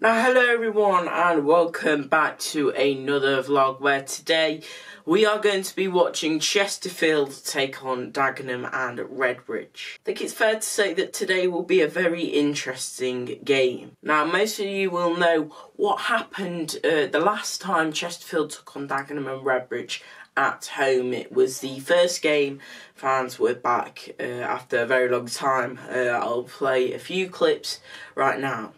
Now hello everyone and welcome back to another vlog where today we are going to be watching Chesterfield take on Dagenham and Redbridge. I think it's fair to say that today will be a very interesting game. Now most of you will know what happened uh, the last time Chesterfield took on Dagenham and Redbridge at home. It was the first game fans were back uh, after a very long time. Uh, I'll play a few clips right now.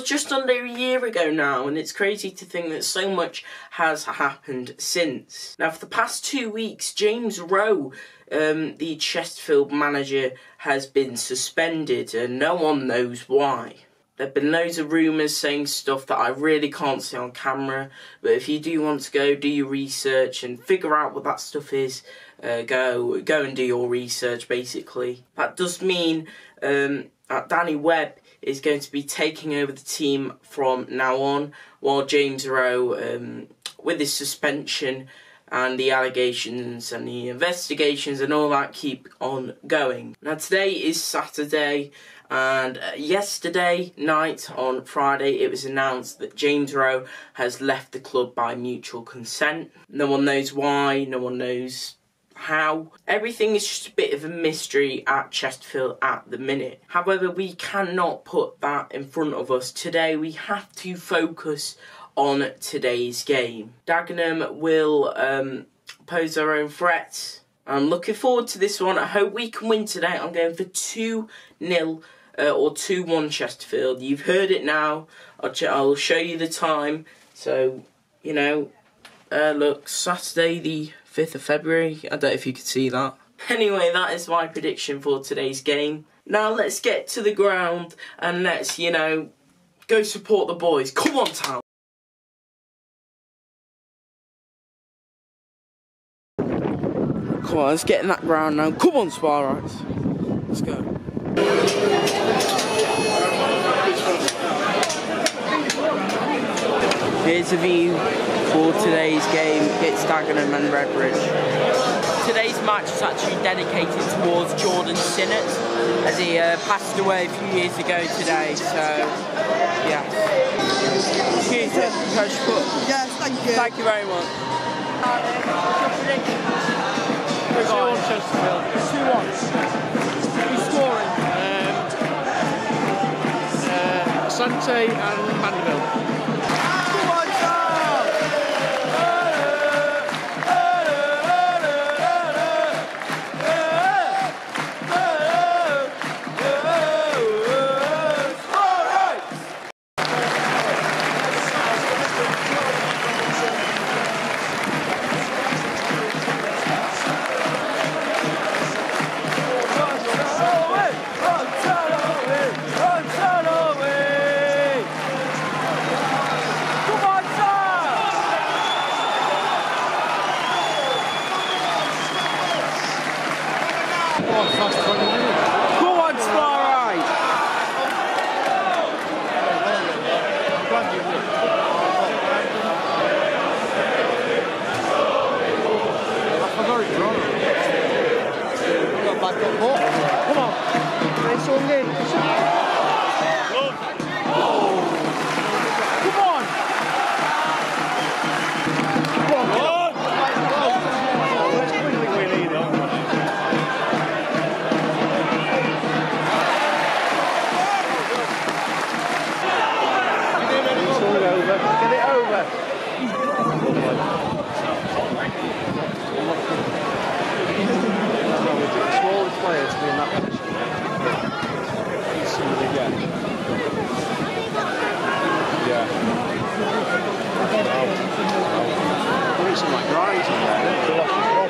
Was just under a year ago now, and it's crazy to think that so much has happened since. Now, for the past two weeks, James Rowe, um, the Chesterfield manager, has been suspended, and no one knows why. There have been loads of rumours saying stuff that I really can't see on camera, but if you do want to go, do your research and figure out what that stuff is, uh, go go and do your research basically. That does mean um, that Danny Webb is going to be taking over the team from now on, while James Rowe, um, with his suspension and the allegations and the investigations and all that keep on going. Now today is Saturday and uh, yesterday night on Friday it was announced that James Rowe has left the club by mutual consent. No one knows why, no one knows how. Everything is just a bit of a mystery at Chesterfield at the minute. However, we cannot put that in front of us. Today we have to focus on today's game. Dagenham will um, pose their own threats. I'm looking forward to this one. I hope we can win today. I'm going for 2 0 uh, or 2 1 Chesterfield. You've heard it now. I'll, I'll show you the time. So, you know, uh, look, Saturday the 5th of February. I don't know if you could see that. Anyway, that is my prediction for today's game. Now let's get to the ground and let's, you know, go support the boys. Come on, town. Come on, let's get in that ground now. Come on, Sparrows. Let's go. Here's a view for today's game. It's Dagenham and Redbridge. Today's match is actually dedicated towards Jordan Sinnott as he uh, passed away a few years ago today. So, yeah. Excuse me, Coach Cook. Yes, thank you. Thank you very much. Two-one Chesterfield. 2 1. Who's scoring? Um, uh, Asante and Mandeville. missing my grinds on that.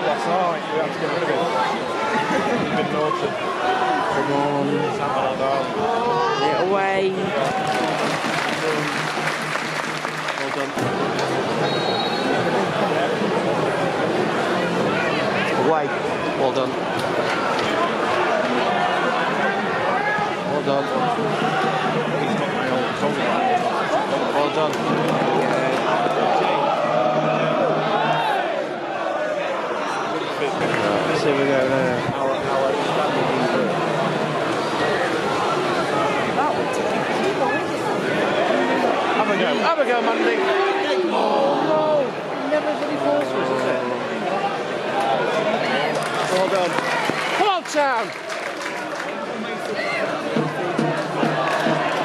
last night, we had to get rid of it. It's been naughty. Come on, Get away. Well done. Away. Well done. Well done. Well done. Well done. See we go there. Have a go. Have a go, Mandy. Oh no! Never really falls for us, is it? Well done. Come on, Town!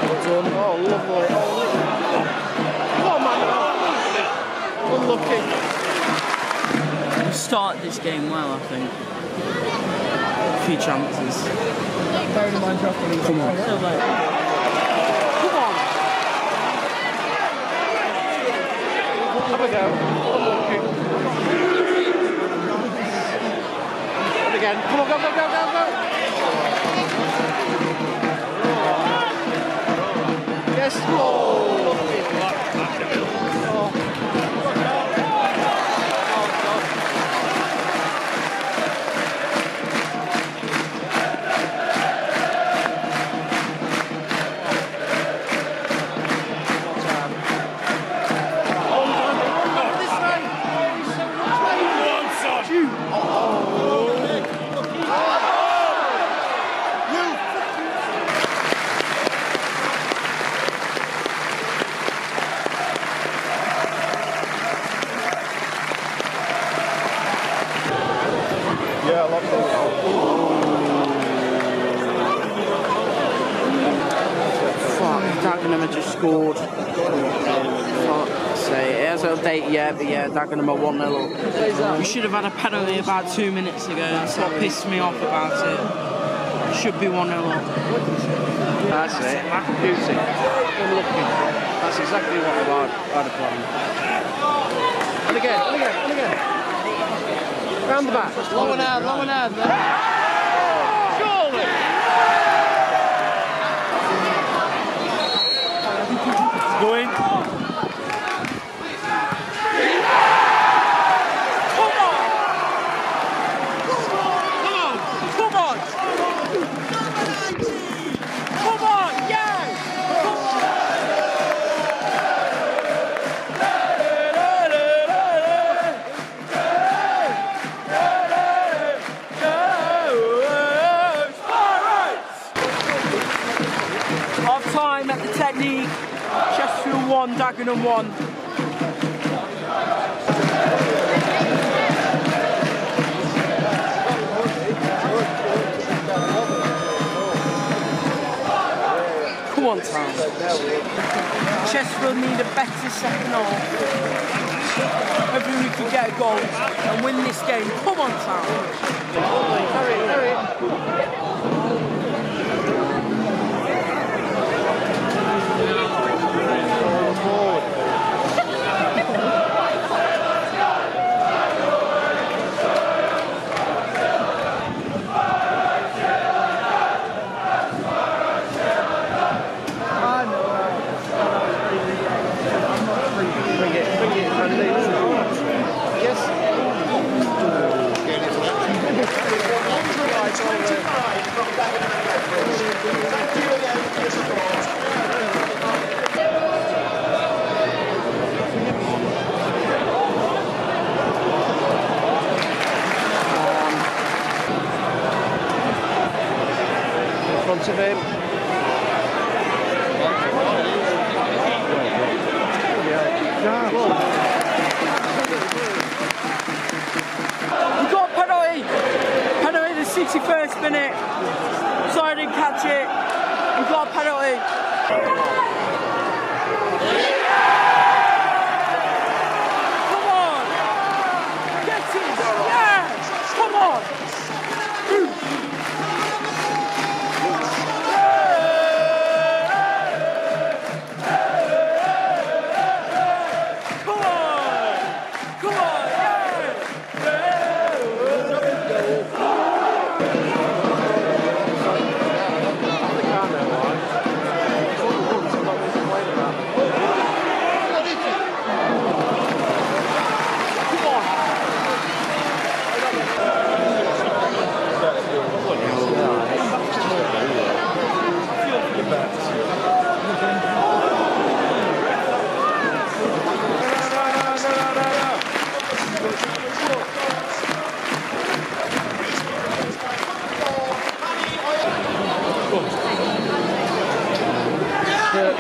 Well done. Oh, lovely. Oh, look. Come on, man. Unlucky. We started this game well, I think. A few chances. Come on. Come on. Have a go. And again. Come on, go, go, go, go, go. Yes. Oh, I love Fuck, Dagenham just scored. Fuck say, it hasn't updated yet, but yeah, Dagenham are 1 0 up. We should have had a penalty about two minutes ago. That's what pissed me off about it. Should be 1 0 up. That's it. Beauty. Unlucky. That's exactly what I'd, I'd have planned. And again, and again, and again. Round the back. Long and out, long and out. Surely. Go in. 1, Dagenham 1. Come on, Tom. Chesterfield need a better second half. Hopefully we can get a goal and win this game. Come on, Tom. Hurry, hurry. Bring it, bring it, Andy. Yes. In front of him. We got a penalty. Penalty in the 61st minute. Sorry I didn't catch it. We got a penalty.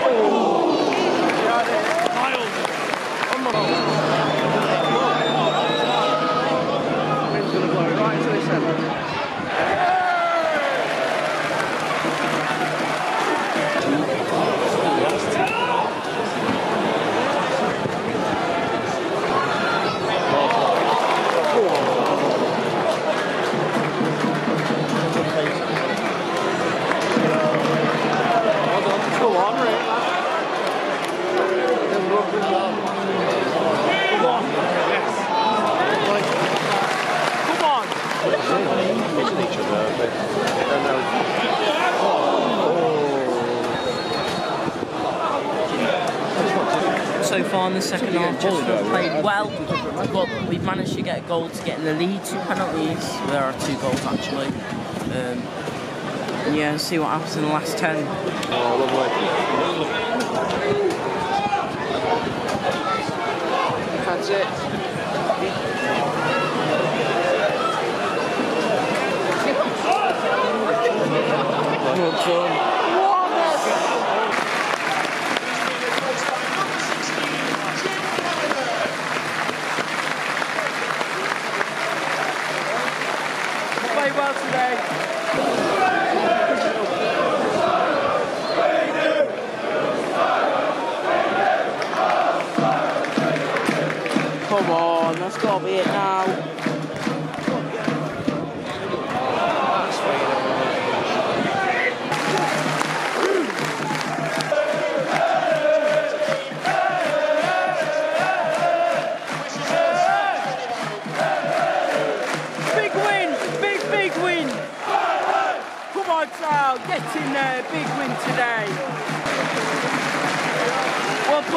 To. Oh. Come second half, Chesterfield played well, but we've managed to get a goal to get in the lead. Two penalties. There are two goals actually. Um, yeah, see what happens in the last ten. Oh, lovely. That's it. Well done.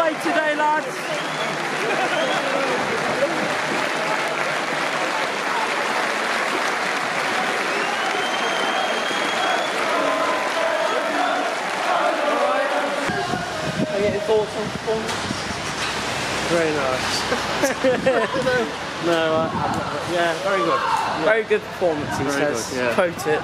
Played today, lads. Thoughts on performance? Very nice. no, I, I, yeah, very good. Very good performance, he Very says. good, yeah. Quote it.